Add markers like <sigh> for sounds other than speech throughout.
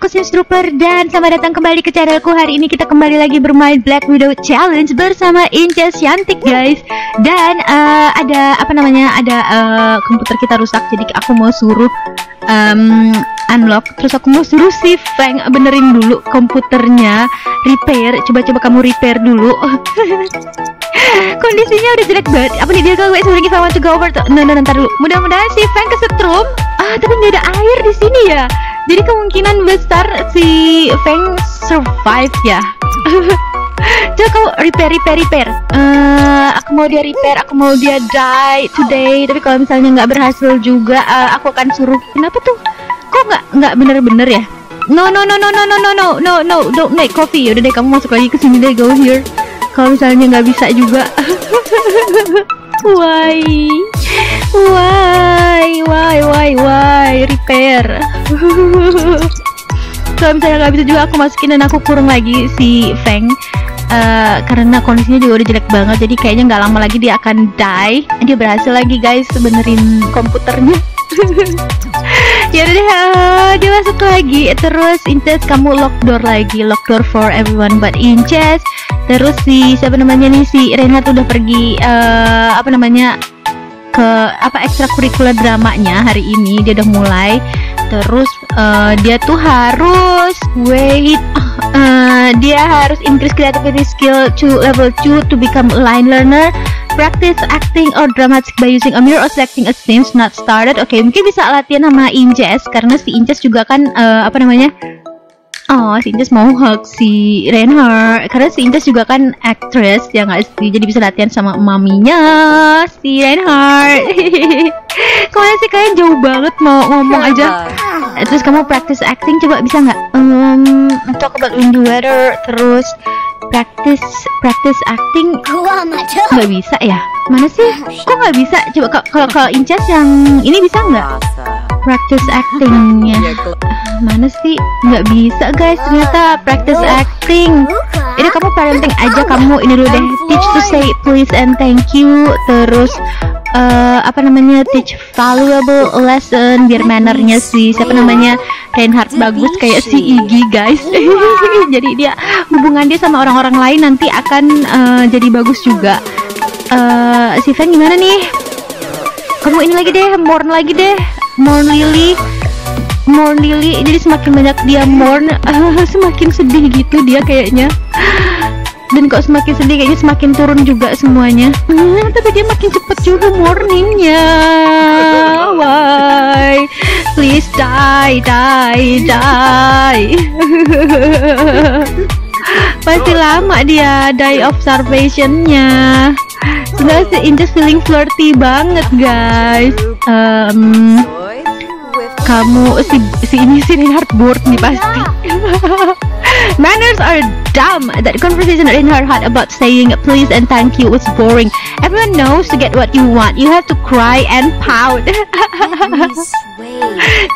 aku Sims Trooper dan selamat datang kembali ke channelku. Hari ini kita kembali lagi bermain Black Widow Challenge bersama Inces Yantik guys. Dan uh, ada apa namanya ada uh, komputer kita rusak jadi aku mau suruh um, unlock. Terus aku mau suruh si Feng benerin dulu komputernya repair. Coba-coba kamu repair dulu. <laughs> Kondisinya udah jelek banget. Apa nih dia kalau gue sebenarnya if I want to go over to... No, no, ntar dulu. Mudah-mudahan si Feng kesetrum. Ah, tapi nggak ada air di sini ya jadi kemungkinan besar si Feng survive ya. <laughs> Coba kau repair repair repair. Uh, aku mau dia repair aku mau dia die today. Tapi kalau misalnya nggak berhasil juga uh, aku akan suruh. Kenapa tuh? Kok nggak nggak bener-bener ya? No no no no no no no no no no don't make coffee. Udah deh kamu masuk lagi ke sini deh go here. Kalau misalnya nggak bisa juga. <laughs> Why why why why why? Repair. <laughs> Kalau misalnya nggak bisa juga aku masukin dan aku kurung lagi si Feng. Uh, karena kondisinya juga udah jelek banget jadi kayaknya nggak lama lagi dia akan die. Dia berhasil lagi guys benerin komputernya. <laughs> Ya udah uh, dia masuk lagi. Terus Inces kamu lock door lagi. Lock door for everyone but Inces terus si siapa namanya nih si Renat udah pergi uh, apa namanya ke apa ekstrakurikuler dramanya hari ini. Dia udah mulai. Terus uh, dia tuh harus wait uh, <laughs> dia harus increase creativity skill to level 2 to become a line learner. Practice acting or dramatic by using a mirror or selecting a scenes not started. Oke okay, mungkin bisa latihan sama Inces karena si Inces juga kan uh, apa namanya Oh, si Inces mau hug si Reinhardt karena si Inces juga kan actress ya nggak sih jadi bisa latihan sama maminya si Reinhardt. <laughs> Ke mana sih kalian jauh banget mau ngomong aja. Terus kamu practice acting coba bisa nggak? Um, talk about wind weather terus practice practice acting nggak bisa ya? Mana sih? Kok nggak bisa? Coba kalau kalau Inces yang ini bisa nggak? Practice actingnya mana sih? Nggak bisa guys. Ternyata practice acting. Ini kamu parenting aja kamu ini dulu deh. Teach to say please and thank you. Terus uh, apa namanya? Teach valuable lesson biar mannernya si siapa namanya? Reinhardt bagus kayak si Iggy guys. <laughs> Jadi dia hubungan dia sama orang-orang lain nanti akan uh, jadi bagus juga. Uh, si Fan gimana nih? Kamu ini lagi deh mourn lagi deh mourn Lily. Mourn Lily jadi semakin banyak dia mourn uh, <laughs> semakin sedih gitu dia kayaknya. Dan kok semakin sedih kayaknya semakin turun juga semuanya. Uh, <laughs> tapi dia makin cepet juga morningnya. Why? Please die die die. <laughs> Pasti lama dia die of starvationnya. Sebenarnya si Inces feeling flirty banget guys. Um, kamu si si ini si Reinhardt bored nih pasti. <laughs> Manners are dumb. That conversation Reinhardt had about saying please and thank you was boring. Everyone knows to get what you want. You have to cry and pout. <laughs>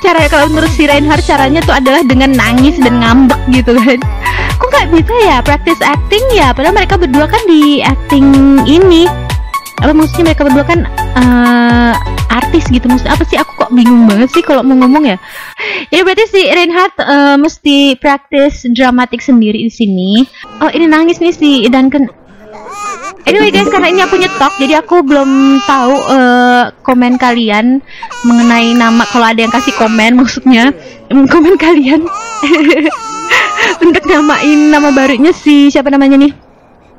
Cara kalau menurut si Reinhardt caranya tuh adalah dengan nangis dan ngambek gitu kan. Kok nggak bisa ya practice acting ya? Padahal mereka berdua kan di acting ini apa maksudnya mereka berdua kan uh, artis gitu? Maksud apa sih? Aku kok bingung banget sih kalau mau ngomong ya. Ya berarti si Reinhardt uh, mesti praktis dramatik sendiri di sini. Oh ini nangis nih si Duncan. Anyway guys, karena ini aku nyetok, jadi aku belum tahu uh, komen kalian mengenai nama. Kalau ada yang kasih komen, maksudnya komen kalian. <laughs> Untuk namain nama barunya si siapa namanya nih?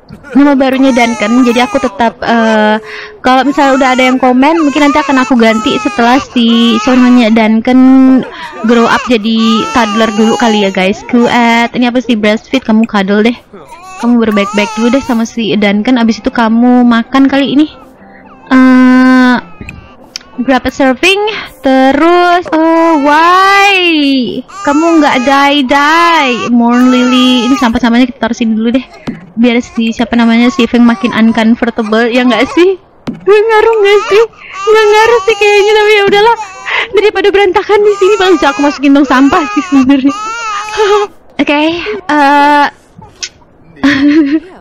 Nama barunya Duncan jadi aku tetap uh, kalau misalnya udah ada yang komen mungkin nanti akan aku ganti setelah si namanya Duncan grow up jadi toddler dulu kali ya guys. Kuat ini apa sih breastfeed? Kamu cuddle deh. Kamu berbaik-baik dulu deh sama si Duncan abis itu kamu makan kali ini. Uh, berapa serving terus oh why kamu nggak die die morn lily. Ini sampah-sampahnya kita taruh sini dulu deh biar si siapa namanya si Feng makin uncomfortable ya nggak sih? Nggak ngaruh nggak sih? Nggak ngaruh sih kayaknya tapi ya udahlah. Daripada berantakan di sini paling aku masukin tong sampah sih sebenarnya. <laughs> Oke okay, uh, <laughs>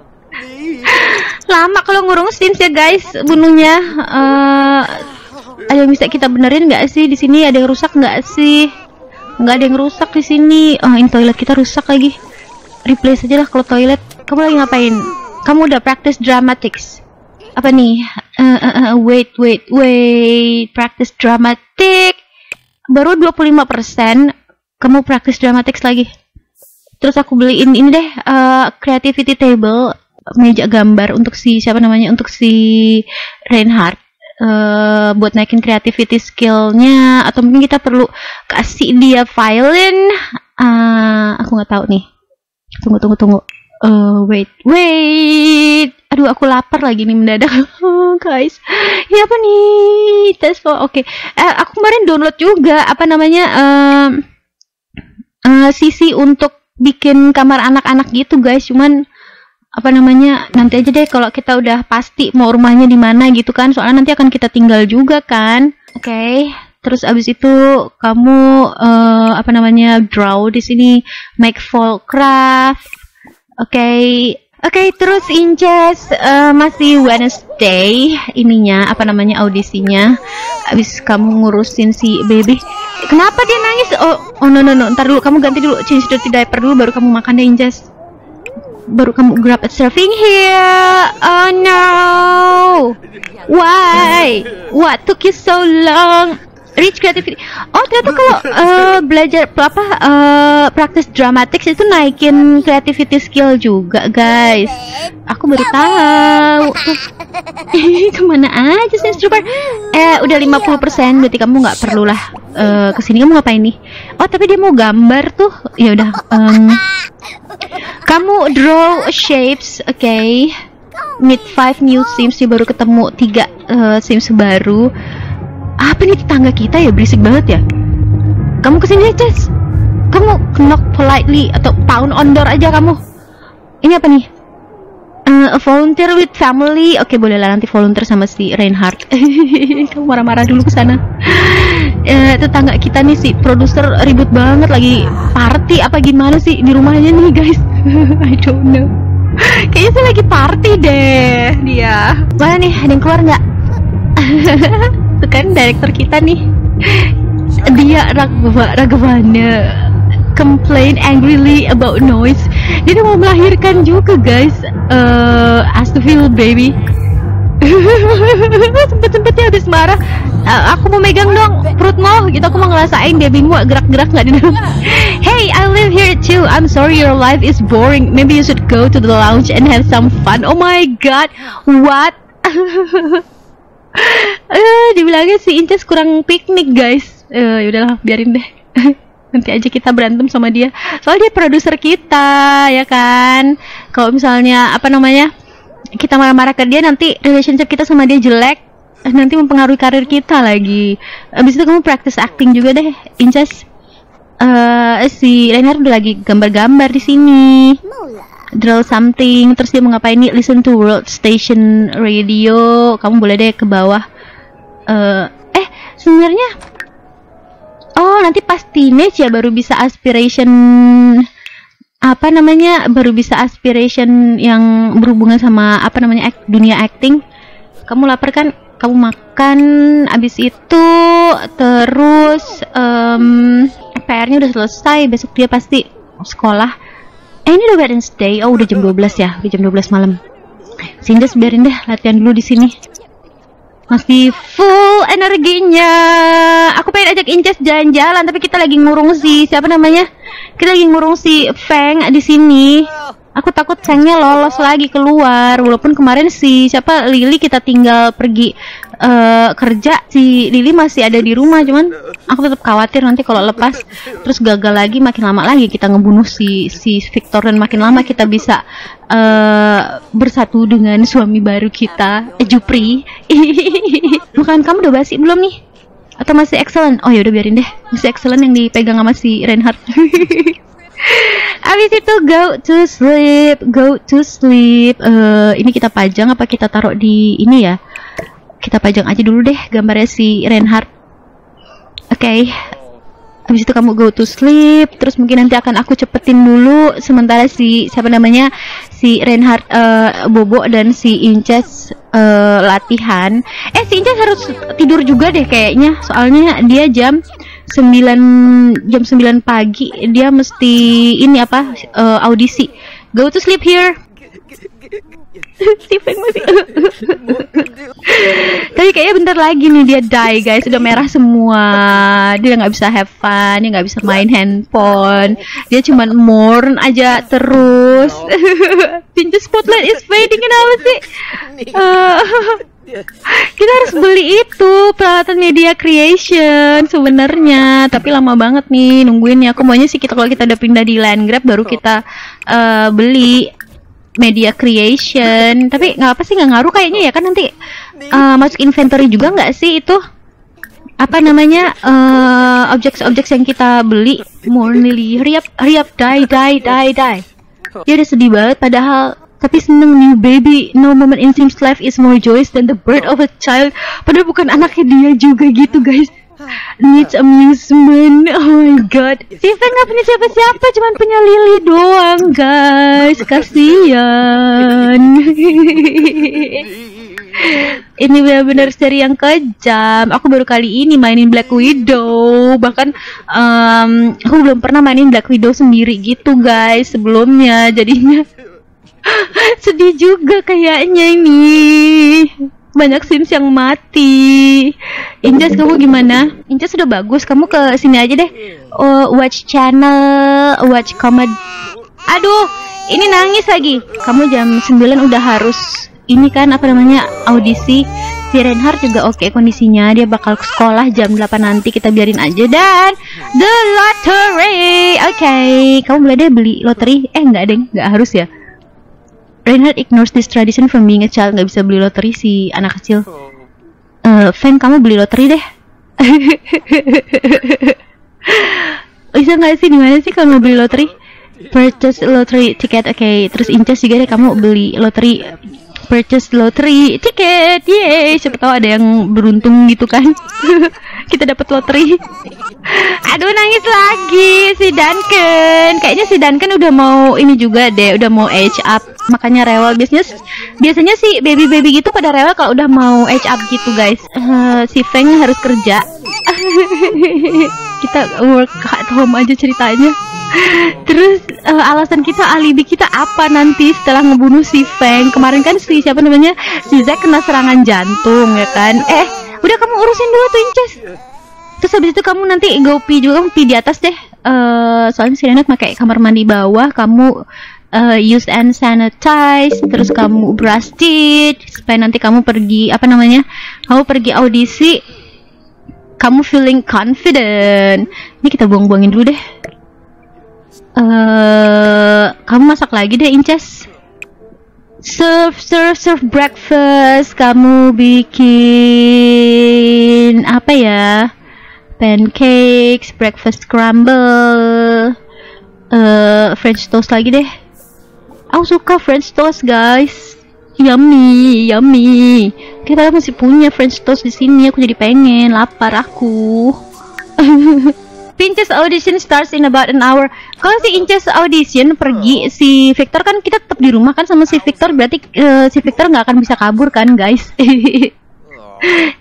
lama kalau ngurung scenes ya guys bunuhnya. Uh, ada yang bisa kita benerin nggak sih? Di sini ada yang rusak nggak sih? Nggak ada yang rusak di sini. Oh ini toilet kita rusak lagi. Replace aja lah kalau toilet kamu lagi ngapain? Kamu udah practice dramatics. Apa nih? Uh, uh, uh, wait wait wait. Practice dramatic baru 25% kamu practice dramatics lagi. Terus aku beliin ini deh uh, creativity table meja gambar untuk si siapa namanya untuk si Reinhardt uh, buat naikin creativity skillnya. Atau mungkin kita perlu kasih dia violin uh, aku nggak tahu nih. Tunggu tunggu tunggu uh, wait wait. Aduh aku lapar lagi nih mendadak. <laughs> Guys. Ya apa nih? Tes oke. Okay. uh, aku kemarin download juga apa namanya uh, uh, sisi untuk bikin kamar anak-anak gitu guys. Cuman apa namanya nanti aja deh kalau kita udah pasti mau rumahnya di mana gitu kan. Soalnya nanti akan kita tinggal juga kan. Oke. Okay. terus abis itu kamu uh, apa namanya draw di sini. Make fall craft oke okay. Oke, okay, terus Inces uh, masih Wednesday ininya apa namanya audisinya. Abis kamu ngurusin si baby. Kenapa dia nangis? Oh, oh no no no, ntar dulu kamu ganti dulu change dirty diaper dulu baru kamu makan deh Inces baru kamu grab at surfing here oh no why what took you so long reach creativity oh ternyata kalau uh, belajar apa uh, praktis dramatics itu naikin creativity skill juga guys. Aku baru tahu. Tuh <laughs> ke mana aja sih super eh udah 50% berarti kamu nggak perlu lah uh, ke sini. Kamu ngapain nih? Oh tapi dia mau gambar tuh. Ya udah um, kamu draw shapes, oke? Okay. Meet five new sims sih baru ketemu tiga uh, sims baru. Apa nih tetangga kita ya berisik banget ya? Kamu ke sini aja, Ces. Kamu knock politely atau pound on door aja kamu. Ini apa nih? Uh, volunteer with family. Oke, boleh lah nanti volunteer sama si Reinhardt. <laughs> Kamu marah-marah dulu ke sana. Uh, tetangga kita nih si produser ribut banget lagi party apa gimana sih di rumahnya nih, guys. <laughs> I don't know. Kayaknya sih lagi party deh dia. Mana nih? Ada yang keluar nggak? <laughs> Tuh kan direktur kita nih. Dia Ragwa Ragwana complain angrily about noise. Dia mau melahirkan juga guys. Uh, astagfirullah baby. <laughs> Sempet-sempetnya habis marah. Uh, aku mau megang dong perutmu gitu. Aku mau ngerasain babymu gerak-gerak nggak di dalam. <laughs> Hey I live here too. I'm sorry your life is boring. Maybe you should go to the lounge and have some fun. Oh my god. What <laughs> uh, dibilangnya si Inces kurang piknik guys. Uh, yaudahlah biarin deh. <laughs> Nanti aja kita berantem sama dia. Soalnya dia produser kita ya kan? Kalau misalnya apa namanya kita marah-marah ke dia nanti relationship kita sama dia jelek. Nanti mempengaruhi karir kita lagi. Abis itu kamu practice acting juga deh Inces. Uh, si Reinhard udah lagi gambar-gambar di sini draw something terus dia mau ngapain nih? Listen to world station radio. Kamu boleh deh ke bawah. Uh, eh sebenarnya oh nanti pas teenage ya baru bisa aspiration apa namanya baru bisa aspiration yang berhubungan sama apa namanya act, dunia acting. Kamu lapar kan? Kamu makan abis itu terus um, PR-nya udah selesai besok dia pasti sekolah eh ini udah Wednesday. Oh udah jam 12 ya. Udah jam 12 malam. Sindes biarin deh. Latihan dulu di sini. Masih full energinya. Aku pengen ajak Inces jalan-jalan tapi kita lagi ngurung si siapa namanya? Kita lagi ngurung si Feng di sini. Aku takut Fengnya lolos lagi keluar. Walaupun kemarin si siapa Lily kita tinggal pergi uh, kerja si Lily masih ada di rumah cuman aku tetap khawatir nanti kalau lepas terus gagal lagi makin lama lagi kita ngebunuh si si Victor dan makin lama kita bisa uh, bersatu dengan suami baru kita eh, Jupri. <laughs> Bukan kamu udah basi belum nih? Atau masih excellent? Oh ya udah biarin deh. Masih excellent yang dipegang sama si Reinhardt. <laughs> Abis itu go to sleep, go to sleep. Uh, ini kita pajang apa kita taruh di ini ya? Kita pajang aja dulu deh gambarnya si Reinhardt. Oke. Okay. habis itu kamu go to sleep terus mungkin nanti akan aku cepetin dulu sementara si siapa namanya? Si Reinhardt uh, Bobo dan si Inces uh, latihan. Eh si Inces harus tidur juga deh kayaknya soalnya dia jam 9 jam 9 pagi. Dia mesti ini apa uh, audisi. Go to sleep here Feng masih tapi kayaknya bentar lagi nih dia die guys. Udah merah semua. Dia nggak bisa have fun dia nggak bisa main handphone. Dia cuman mourn aja terus. <laughs> Pintu spotlight is fading kenapa sih? Uh, <laughs> kita harus beli itu peralatan media creation sebenarnya. Tapi lama banget nih nungguinnya. Aku maunya sih kita kalau kita udah pindah di land grab baru kita uh, beli media creation. <laughs> Tapi nggak apa sih nggak ngaruh kayaknya ya. Kan nanti uh, masuk inventory juga nggak sih itu? Apa namanya uh, objek-objek yang kita beli up hurry up die die die die. Dia udah sedih banget padahal tapi seneng nih baby no moment in Sims life is more joyous than the birth of a child. Padahal bukan anaknya dia juga gitu guys needs amusement. Oh my god. Siva nggak punya siapa-siapa cuman punya Lily doang guys. <laughs> Kasihan. <laughs> Ini benar-benar seri yang kejam. Aku baru kali ini mainin Black Widow. Bahkan um, aku belum pernah mainin Black Widow sendiri gitu guys sebelumnya. Jadinya <laughs> sedih juga kayaknya ini banyak sims yang mati. Injas kamu gimana? Injas sudah bagus. Kamu ke sini aja deh. Oh, watch channel watch comment aduh ini nangis lagi. Kamu jam 9 udah harus ini kan apa namanya audisi. Si Reinhardt juga oke okay kondisinya. Dia bakal ke sekolah jam 8 nanti. Kita biarin aja. Dan the lottery. Oke okay. kamu boleh deh beli lottery eh enggak deh. Nggak harus ya Reinhardt ignores this tradition from being a child nggak bisa beli loteri si anak kecil. Uh, Fan kamu beli loteri deh. <laughs> bisa nggak sih di mana sih kalau mau beli loteri? Purchase lottery ticket, oke. Okay. Terus Inces juga deh kamu beli loteri purchase lottery ticket yeay siapa tahu ada yang beruntung gitu kan <laughs> kita dapat lottery aduh nangis lagi si Duncan kayaknya si Duncan udah mau ini juga deh udah mau age up makanya rewel biasanya biasanya si baby baby gitu pada rewel kalau udah mau age up gitu guys uh, si Feng harus kerja <laughs> kita work at home aja ceritanya Terus uh, alasan kita alibi kita apa nanti setelah ngebunuh si Feng? Kemarin kan si siapa namanya? Si Zack kena serangan jantung ya kan? Eh, udah kamu urusin dulu tuh Inces. Terus habis itu kamu nanti gopi juga kamu pi di atas deh. Uh, soalnya si Renat pakai kamar mandi bawah, kamu uh, use and sanitize, terus kamu brush teeth supaya nanti kamu pergi apa namanya? Kamu pergi audisi kamu feeling confident. Ini kita buang-buangin dulu deh. Uh, kamu masak lagi deh Inces serve serve serve breakfast kamu bikin apa ya pancakes breakfast scramble uh, french toast lagi deh aku suka french toast guys yummy yummy kita masih punya french toast di sini aku jadi pengen lapar aku <laughs> Pinches audition starts in about an hour. Kalau si Inches audition pergi, oh. si Victor kan kita tetap di rumah kan sama si Victor, berarti uh, si Victor nggak akan bisa kabur kan, guys. <laughs>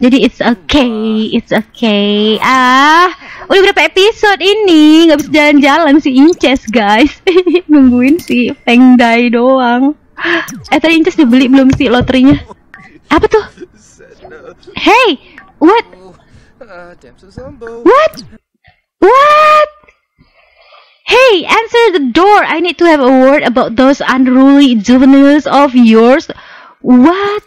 Jadi it's okay, it's okay. Ah, udah berapa episode ini nggak bisa jalan-jalan si Inches, guys. <laughs> Nungguin si Feng Dai doang. Eh tadi Inches dibeli belum sih loterinya? Apa tuh? Hey, what? What? What? Hey, answer the door. I need to have a word about those unruly juveniles of yours. What?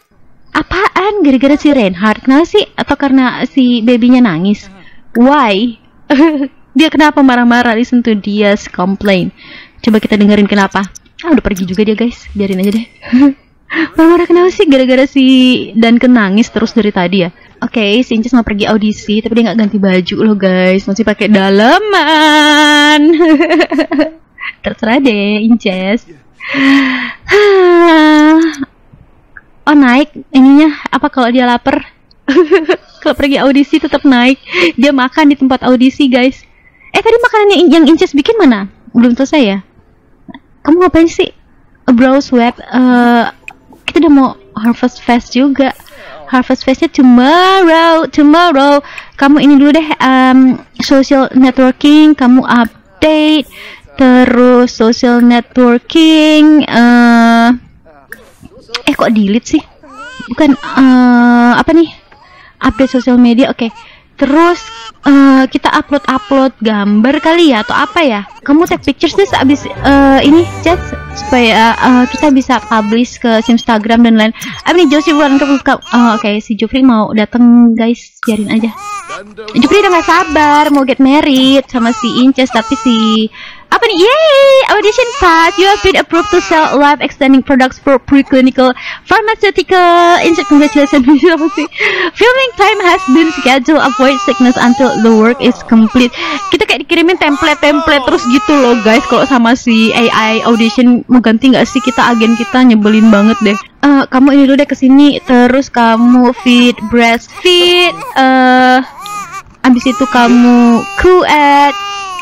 Apaan? Gara-gara si Reinhardt? Kenapa sih? Atau karena si babynya nangis? Why? <laughs> dia kenapa marah-marah? Listen to dia complain. Coba kita dengerin kenapa. Ah, udah pergi juga dia guys. Biarin aja deh. <laughs> marah-marah kenapa sih? Gara-gara si dan kenangis terus dari tadi ya? Oke, okay, si Inces mau pergi audisi, tapi dia nggak ganti baju loh guys, masih pakai dalaman. <laughs> Terserah deh, Inces. <sighs> oh naik, ininya apa kalau dia lapar? <laughs> kalau pergi audisi tetap naik. Dia makan di tempat audisi guys. Eh tadi makanannya yang Inces bikin mana? Belum selesai ya? Kamu ngapain sih? Browse web. Uh, kita udah mau Harvest Fest juga Harvest Festnya tomorrow, tomorrow. Kamu ini dulu deh, um, social networking kamu update terus social networking uh, eh kok delete sih? Bukan uh, apa nih? Update sosial media oke. Okay. terus uh, kita upload upload gambar kali ya atau apa ya? Kamu take pictures deh abis uh, ini chat supaya uh, kita bisa publish ke Instagram dan lain. Apa nih Josie bukan ke uh, oke si Jufri mau datang guys. Biarin aja. Jufri udah gak sabar mau get married sama si Inces tapi si apa nih? Yay! Audition pass. You have been approved to sell life extending products for preclinical pharmaceutical. Insert congratulations. <laughs> Filming time has been scheduled. Avoid sickness until the work is complete. Kita kayak dikirimin template-template terus gitu loh guys. Kalau sama si AI audition mau ganti nggak sih kita agen kita nyebelin banget deh. Uh, kamu ini dulu deh ke sini. Terus kamu feed breastfeed. Uh, abis itu kamu crew at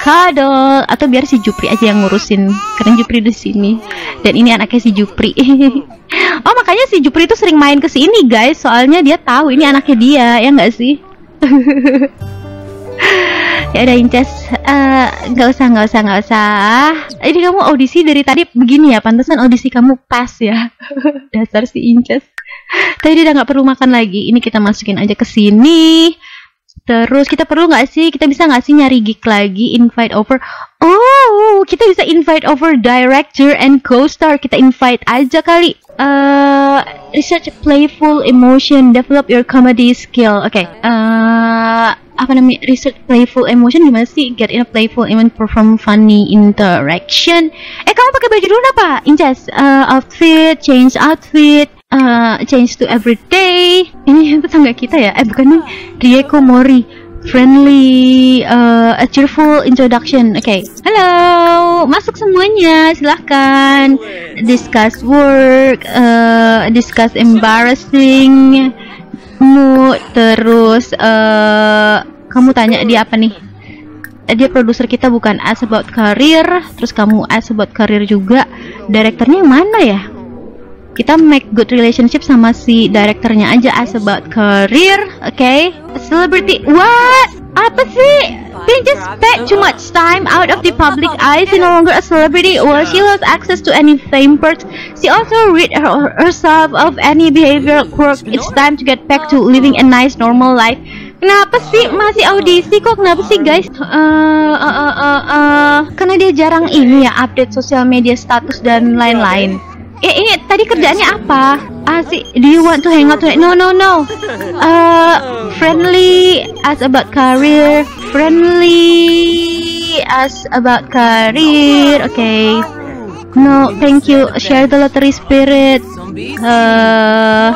Kadol atau biar si Jupri aja yang ngurusin. Karena Jupri di sini. Dan ini anaknya si Jupri. <laughs> Oh makanya si Jupri itu sering main ke sini guys. Soalnya dia tahu ini anaknya dia ya nggak sih? <laughs> Ya udah Inces. Eh, nggak uh, usah nggak usah nggak usah. Ini kamu audisi dari tadi begini ya? Pantesan audisi kamu pas ya? <laughs> Dasar si Inces. Tadi dia udah nggak perlu makan lagi. Ini kita masukin aja ke sini Terus kita perlu nggak sih, kita bisa nggak sih nyari gig lagi, invite over. Oh, kita bisa invite over director and co-star. Kita invite aja kali. Uh, research playful emotion, develop your comedy skill. Oke. Okay. Uh, apa namanya? Research playful emotion gimana sih? Get in a playful emotion, perform funny interaction. Eh, kamu pakai baju dulu apa? Injas, uh, outfit, change outfit uh, change to everyday ini tetangga kita ya. Eh bukan nih. Rieko Mori. Friendly uh, a cheerful introduction. Oke. Okay. halo. Masuk semuanya. Silahkan. Discuss work uh, discuss embarrassing mood terus uh, kamu tanya dia apa nih? Dia produser kita bukan as about career terus kamu as about career juga. Direkturnya mana ya kita make good relationship sama si direkturnya aja as about career oke okay? celebrity. What? Apa sih? They just spent too much time out of the public eye. She no longer a celebrity. Or she lost access to any fame perks. She also rid her herself of any behavioral quirk. It's time to get back to living a nice normal life. Kenapa sih masih audisi kok? Kenapa sih guys? Uh, uh, uh, uh, uh, karena dia jarang ini ya update sosial media status dan lain-lain eh ini tadi kerjaannya apa? Ah si do you want to hang out tonight? No no no. Uh friendly as about career. Friendly as about career. Okay. No thank you. Share the lottery spirit. Uh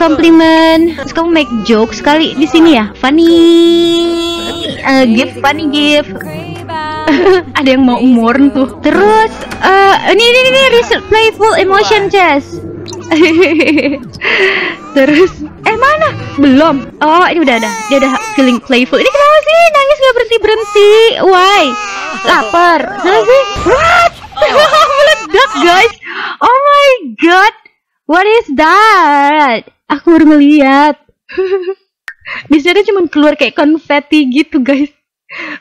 compliment. Terus kamu make jokes sekali di sini ya? Funny. Uh, gift funny gift <laughs> ada yang mau mourn tuh. Terus uh, ini ini ini research playful emotion chess. <laughs> Terus eh mana? Belum. Oh ini udah ada. Dia udah feeling playful. Ini kenapa sih? Nangis gak berhenti berhenti. Why? Lapar. Kenapa sih? What? <laughs> Meledak guys. Oh my god. What is that? Aku baru ngeliat. Biasanya cuma keluar kayak konfeti gitu guys.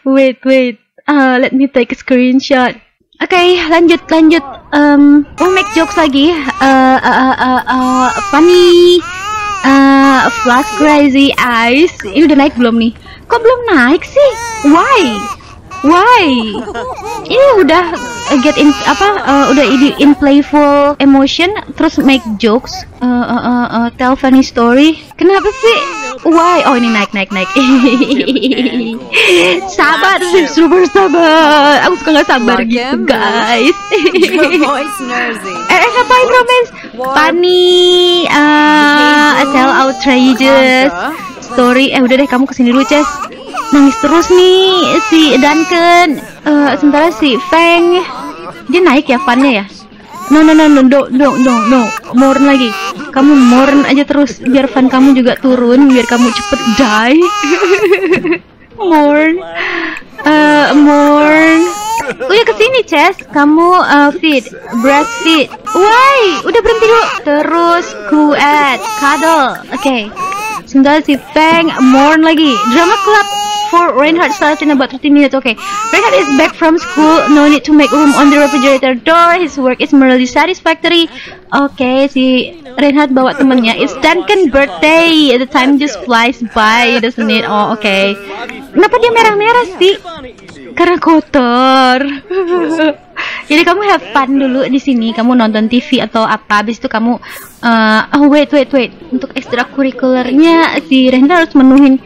Wait wait uh, let me take a screenshot Oke, okay, lanjut lanjut. Um, we'll make jokes lagi. Uh, uh, uh, uh, funny, uh, flash crazy eyes. Ini udah naik belum nih? Kok belum naik sih? Why? Why? <laughs> Ini udah get in apa? Uh, udah in, in playful emotion, terus make jokes, uh, uh, uh, uh, tell funny story. Kenapa sih? Why? Oh ini naik naik naik. <laughs> sabar sih super sabar. Aku suka nggak sabar gitu guys. <laughs> eh, eh ngapain romance? Funny, uh, tell outrageous story. Eh udah deh kamu ke sini dulu Ces nangis terus nih si Duncan. Uh, sementara si Feng dia naik ya fannya ya? No no no no no no no, no. mourn lagi. Kamu mourn aja terus biar fan kamu juga turun biar kamu cepet die. <laughs> Mourn. Uh, mourn. Oh, ya ke sini Ches kamu eh, uh, feed breastfeed why? Udah berhenti dulu. Terus kuat cuddle. Oke. Okay. sementara si Feng mourn lagi. Drama club before Reinhardt starts in about 30 minutes. Okay, Reinhardt is back from school. No need to make room on the refrigerator door. His work is merely satisfactory. Okay, si Reinhardt bawa temennya. It's Duncan birthday. The time just flies by, doesn't it? Oh. Okay. Kenapa dia merah-merah sih? Karena kotor. <laughs> Jadi kamu have fun dulu di sini, kamu nonton TV atau apa, habis itu kamu uh, oh wait wait wait untuk ekstrakurikulernya si Renda harus menuhin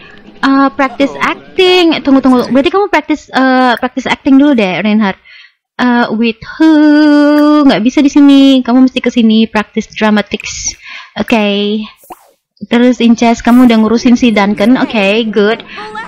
uh, practice acting. Tunggu tunggu, berarti kamu practice uh, practice acting dulu deh, Reinhard. Uh, with who? Nggak bisa di sini, kamu mesti ke sini practice dramatics. Oke. Okay. Terus Inces, kamu udah ngurusin si Duncan, oke, okay, good.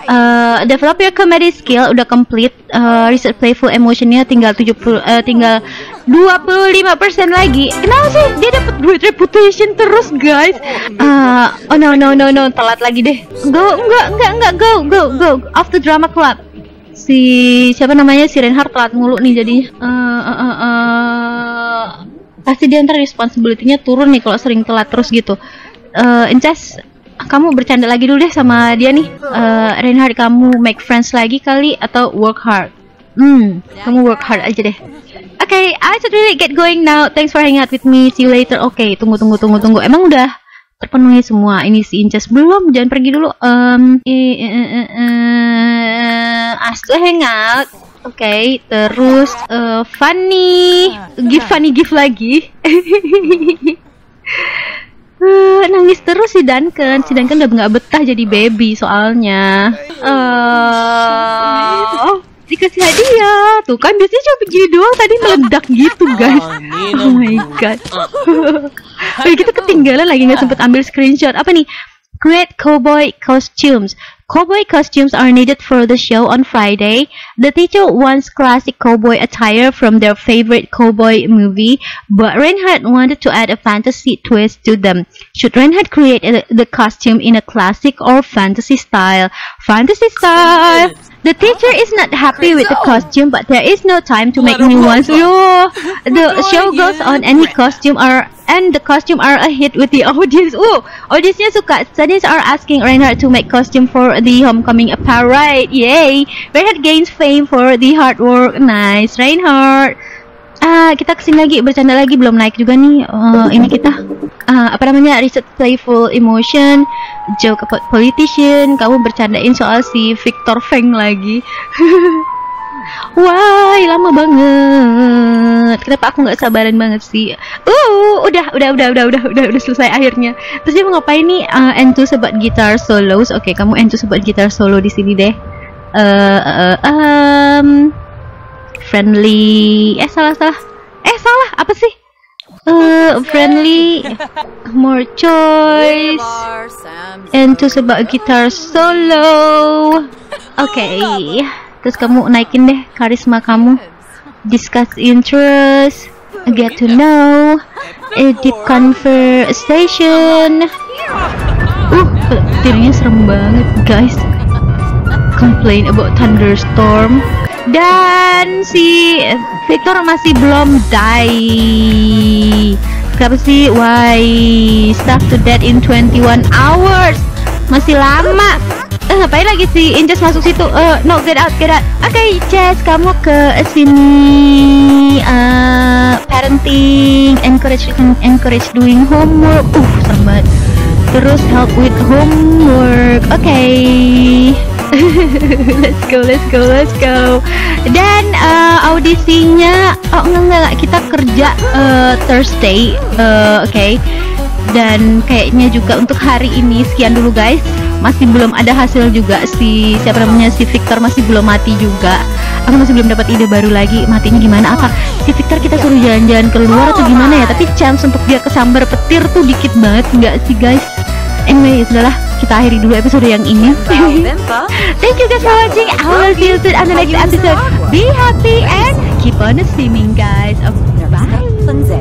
Uh, develop your comedy skill udah complete. Uh, research playful emotionnya tinggal 70, uh, tinggal 25% lagi. Kenapa sih dia dapat great reputation terus, guys? Uh, oh no no no no, telat lagi deh. Go, enggak enggak enggak go go go the drama club. Si siapa namanya si Reinhardt telat mulu nih jadinya. Uh, uh, uh, uh, pasti dia ntar responsibility-nya turun nih kalau sering telat terus gitu uh, Incas kamu bercanda lagi dulu deh sama dia nih uh, Reinhard kamu make friends lagi kali atau work hard hmm kamu work hard aja deh okay, I should really get going now. Thanks for hanging out with me. See you later. Oke okay, tunggu tunggu tunggu tunggu. Emang udah terpenuhi semua ini si Incas belum jangan pergi dulu. Um uh, uh, uh, ask to hang out? Oke, okay, terus uh, funny, give funny give lagi. Uh, nangis terus si Duncan. Si Duncan udah nggak betah jadi baby soalnya. Uh, dikasih hadiah tuh kan biasanya cuma begini doang tadi meledak gitu guys <laughs> oh my god <laughs> Oke, kita ketinggalan lagi nggak sempet ambil screenshot apa nih Create cowboy costumes. Cowboy costumes are needed for the show on Friday. The teacher wants classic cowboy attire from their favorite cowboy movie, but Reinhardt wanted to add a fantasy twist to them. Should Reinhardt create a, the costume in a classic or fantasy style? Fantasy style! The teacher is not happy with the costume, but there is no time to make new ones. Yo, <laughs> the show goes on and the costume are and the costume are a hit with the <laughs> audience. Oh, audiensnya suka. Studies are asking Reinhardt to make costume for the homecoming parade. Yay! Reinhardt gains fame for the hard work. Nice, Reinhardt. Ah, kita ke sini lagi bercanda lagi belum naik juga nih. Uh, ini kita uh, apa namanya research playful emotion joke about politician kamu bercandain soal si Victor Feng lagi <laughs> Wah, lama banget. Kenapa aku nggak sabaran banget sih? Uh, udah, udah, udah, udah, udah, udah, udah selesai akhirnya. Terus dia mau ngapain nih? Uh, enthuse about guitar solos. Oke, okay, kamu enthuse about guitar solo di sini deh. Uh, uh, um, friendly. Eh salah salah. Eh salah. Apa sih? uh, friendly, more choice, and to about guitar solo. Oke, okay. terus kamu naikin deh karisma kamu. Discuss interest, get to know, a deep conversation. Uh, petirnya serem banget, guys. Complain about thunderstorm dan si Victor masih belum die. Berapa sih? Why stuff to dead in 21 hours. Masih lama. Eh ngapain lagi si Injas masuk situ? Uh, no get out get out. Oke okay, Jess kamu ke sini. Uh, parenting encourage encourage doing homework. Uh serem banget. Terus help with homework. Oke. Let's go let's go let's go. Dan uh, audisinya oh enggak enggak kita kerja uh, Thursday uh, oke. Okay. dan kayaknya juga untuk hari ini sekian dulu guys. Masih belum ada hasil juga si siapa namanya si Victor masih belum mati juga. Aku masih belum dapat ide baru lagi matinya gimana apa? Si Victor kita suruh jalan-jalan keluar atau gimana ya? Tapi chance untuk dia kesambar petir tuh dikit banget nggak sih guys? Anyway sudahlah kita akhiri dulu episode yang ini. <laughs> Thank you guys for watching. I will see you soon on the next episode. be happy and keep on swimming guys. Bye